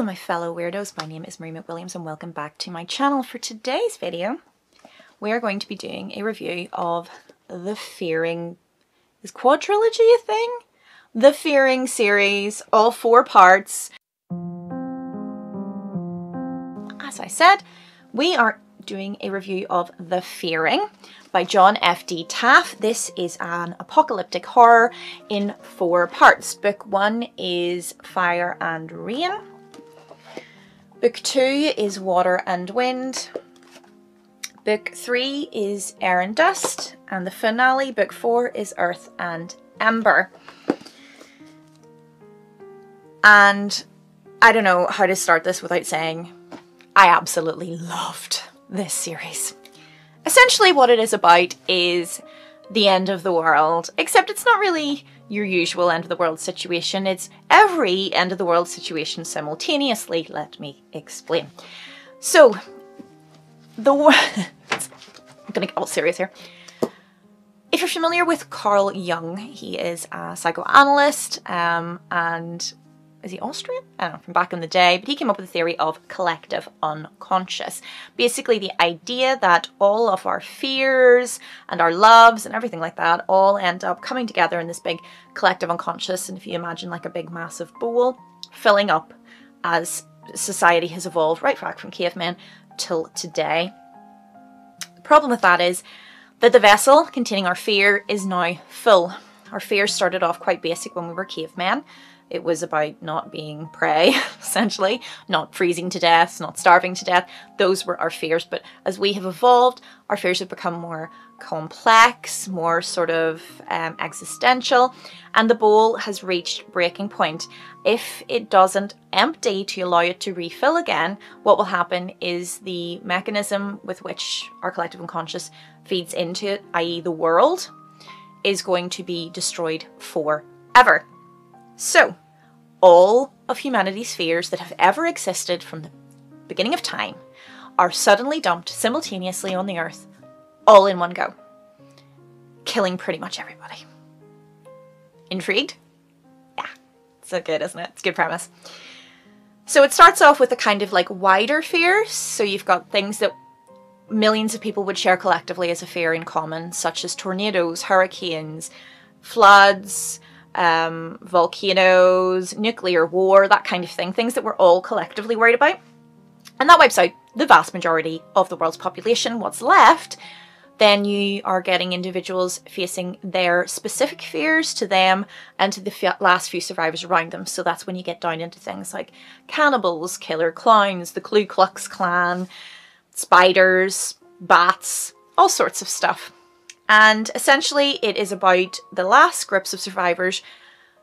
Hello my fellow weirdos, my name is Marie McWilliams and welcome back to my channel. For today's video, we are going to be doing a review of The Fearing, is quadrilogy a thing? The Fearing series, all four parts. As I said, we are doing a review of The Fearing by John F.D. Taff. This is an apocalyptic horror in four parts. Book one is Fire and Rain. Book two is Water and Wind. Book three is Air and Dust. And the finale, book four, is Earth and Ember. And I don't know how to start this without saying I absolutely loved this series. Essentially what it is about is the end of the world, except it's not really your usual end of the world situation. It's every end of the world situation simultaneously. Let me explain. So, the I'm gonna get all serious here. If you're familiar with Carl Jung, he is a psychoanalyst um, and is he Austrian? I don't know, from back in the day, but he came up with the theory of collective unconscious. Basically the idea that all of our fears and our loves and everything like that all end up coming together in this big collective unconscious. And if you imagine like a big massive bowl filling up as society has evolved right back from cavemen till today. The problem with that is that the vessel containing our fear is now full. Our fear started off quite basic when we were cavemen it was about not being prey, essentially, not freezing to death, not starving to death. Those were our fears. But as we have evolved, our fears have become more complex, more sort of um, existential, and the bowl has reached breaking point. If it doesn't empty to allow it to refill again, what will happen is the mechanism with which our collective unconscious feeds into it, i.e., the world, is going to be destroyed forever. So, all of humanity's fears that have ever existed from the beginning of time are suddenly dumped simultaneously on the earth, all in one go, killing pretty much everybody. Intrigued? Yeah, so good, isn't it? It's a good premise. So it starts off with a kind of like wider fears. So you've got things that millions of people would share collectively as a fear in common, such as tornadoes, hurricanes, floods, um, volcanoes, nuclear war, that kind of thing, things that we're all collectively worried about. And that wipes out the vast majority of the world's population. What's left, then you are getting individuals facing their specific fears to them and to the last few survivors around them. So that's when you get down into things like cannibals, killer clowns, the Ku Klux Klan, spiders, bats, all sorts of stuff. And essentially, it is about the last groups of survivors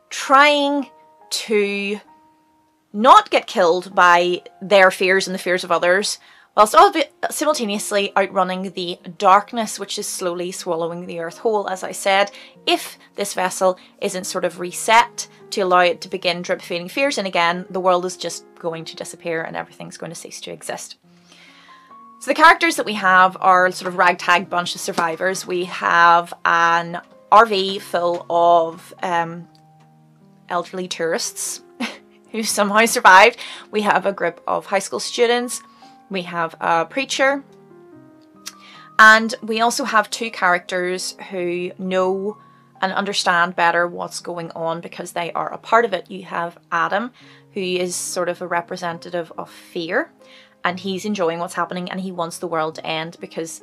trying to not get killed by their fears and the fears of others, whilst simultaneously outrunning the darkness which is slowly swallowing the earth whole. As I said, if this vessel isn't sort of reset to allow it to begin drip feeding fears, and again, the world is just going to disappear and everything's going to cease to exist. So the characters that we have are sort of ragtag bunch of survivors. We have an RV full of um, elderly tourists who somehow survived. We have a group of high school students. We have a preacher. And we also have two characters who know and understand better what's going on because they are a part of it. You have Adam, who is sort of a representative of fear, and he's enjoying what's happening and he wants the world to end because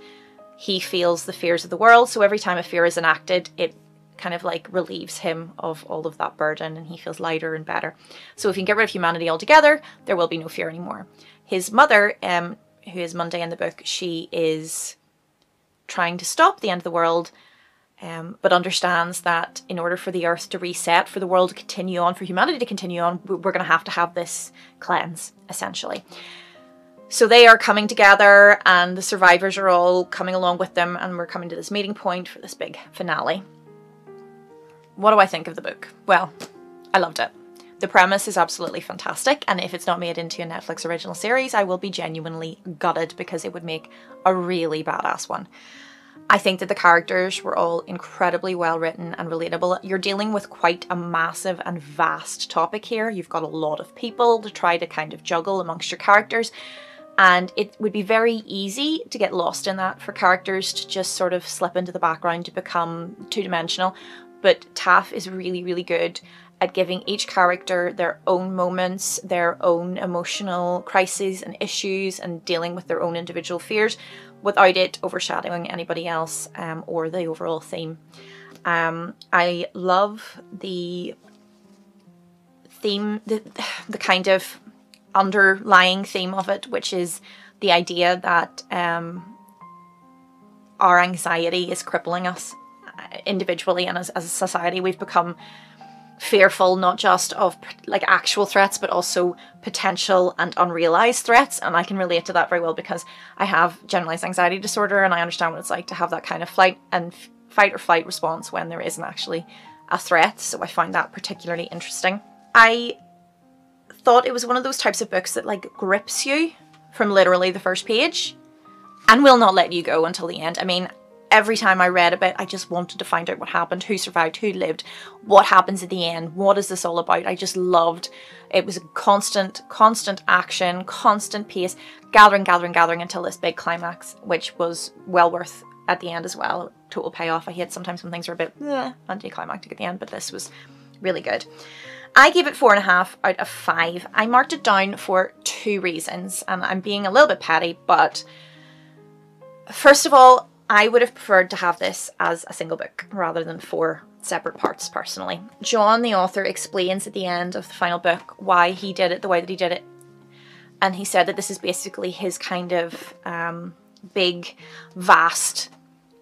he feels the fears of the world. So every time a fear is enacted, it kind of like relieves him of all of that burden and he feels lighter and better. So if you can get rid of humanity altogether, there will be no fear anymore. His mother, um, who is Monday in the book, she is trying to stop the end of the world, um, but understands that in order for the earth to reset, for the world to continue on, for humanity to continue on, we're going to have to have this cleanse, essentially. So they are coming together and the survivors are all coming along with them and we're coming to this meeting point for this big finale. What do I think of the book? Well, I loved it. The premise is absolutely fantastic and if it's not made into a Netflix original series I will be genuinely gutted because it would make a really badass one. I think that the characters were all incredibly well written and relatable. You're dealing with quite a massive and vast topic here. You've got a lot of people to try to kind of juggle amongst your characters. And it would be very easy to get lost in that for characters to just sort of slip into the background to become two dimensional. But Taff is really, really good at giving each character their own moments, their own emotional crises and issues, and dealing with their own individual fears without it overshadowing anybody else um, or the overall theme. Um, I love the theme, the, the kind of underlying theme of it, which is the idea that um, our anxiety is crippling us uh, individually and as, as a society. We've become fearful not just of like actual threats but also potential and unrealized threats and I can relate to that very well because I have generalized anxiety disorder and I understand what it's like to have that kind of flight and fight or flight response when there isn't actually a threat so I find that particularly interesting. I thought it was one of those types of books that like grips you from literally the first page and will not let you go until the end. I mean every time I read about, I just wanted to find out what happened, who survived, who lived, what happens at the end, what is this all about. I just loved it was a constant, constant action, constant pace, gathering, gathering, gathering until this big climax, which was well worth at the end as well. Total payoff. I hate sometimes when things are a bit eh, anticlimactic at the end, but this was really good. I gave it four and a half out of five. I marked it down for two reasons, and I'm being a little bit petty, but first of all, I would have preferred to have this as a single book rather than four separate parts personally. John, the author, explains at the end of the final book why he did it the way that he did it. And he said that this is basically his kind of um, big, vast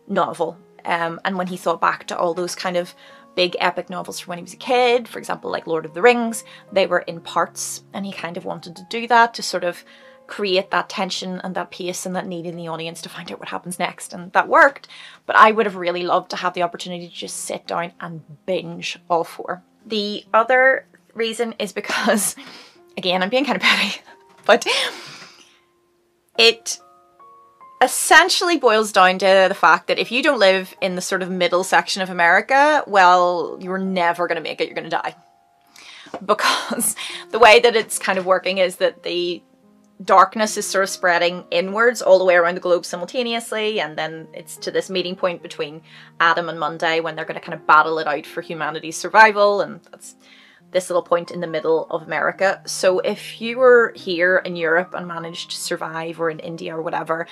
novel. Um, and when he thought back to all those kind of big epic novels from when he was a kid, for example, like Lord of the Rings, they were in parts. And he kind of wanted to do that to sort of create that tension and that pace and that need in the audience to find out what happens next. And that worked. But I would have really loved to have the opportunity to just sit down and binge all four. The other reason is because, again, I'm being kind of petty, but it essentially boils down to the fact that if you don't live in the sort of middle section of America, well, you're never going to make it, you're going to die. Because the way that it's kind of working is that the darkness is sort of spreading inwards all the way around the globe simultaneously and then it's to this meeting point between Adam and Monday when they're going to kind of battle it out for humanity's survival and that's this little point in the middle of America. So if you were here in Europe and managed to survive or in India or whatever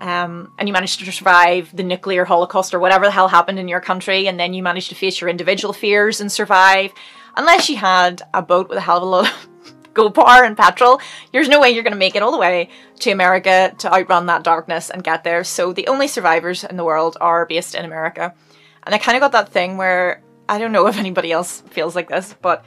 um, and you managed to survive the nuclear holocaust or whatever the hell happened in your country and then you managed to face your individual fears and survive unless you had a boat with a hell of a lot of go bar and petrol, there's no way you're going to make it all the way to America to outrun that darkness and get there. So the only survivors in the world are based in America. And I kind of got that thing where I don't know if anybody else feels like this, but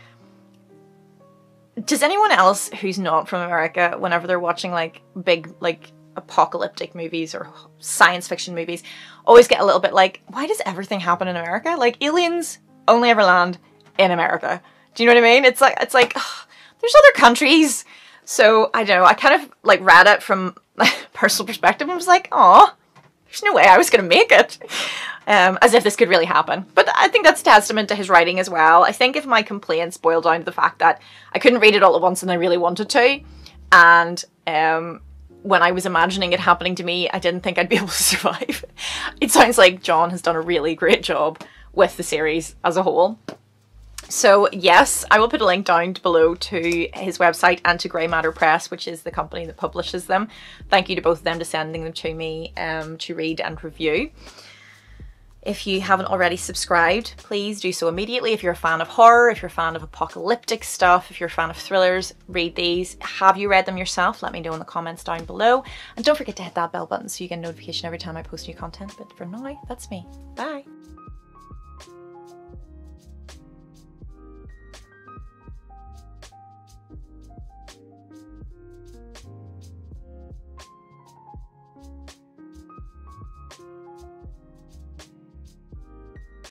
does anyone else who's not from America, whenever they're watching like big, like apocalyptic movies or science fiction movies, always get a little bit like, why does everything happen in America? Like aliens only ever land in America. Do you know what I mean? It's like, it's like, ugh, there's other countries. So I don't know. I kind of like read it from my personal perspective and was like, oh, there's no way I was going to make it. Um, as if this could really happen. But I think that's testament to his writing as well. I think if my complaints boil down to the fact that I couldn't read it all at once and I really wanted to, and um, when I was imagining it happening to me, I didn't think I'd be able to survive. it sounds like John has done a really great job with the series as a whole. So yes, I will put a link down below to his website and to Grey Matter Press, which is the company that publishes them. Thank you to both of them to sending them to me um, to read and review. If you haven't already subscribed, please do so immediately. If you're a fan of horror, if you're a fan of apocalyptic stuff, if you're a fan of thrillers, read these. Have you read them yourself? Let me know in the comments down below. And don't forget to hit that bell button so you get a notification every time I post new content. But for now, that's me. Bye.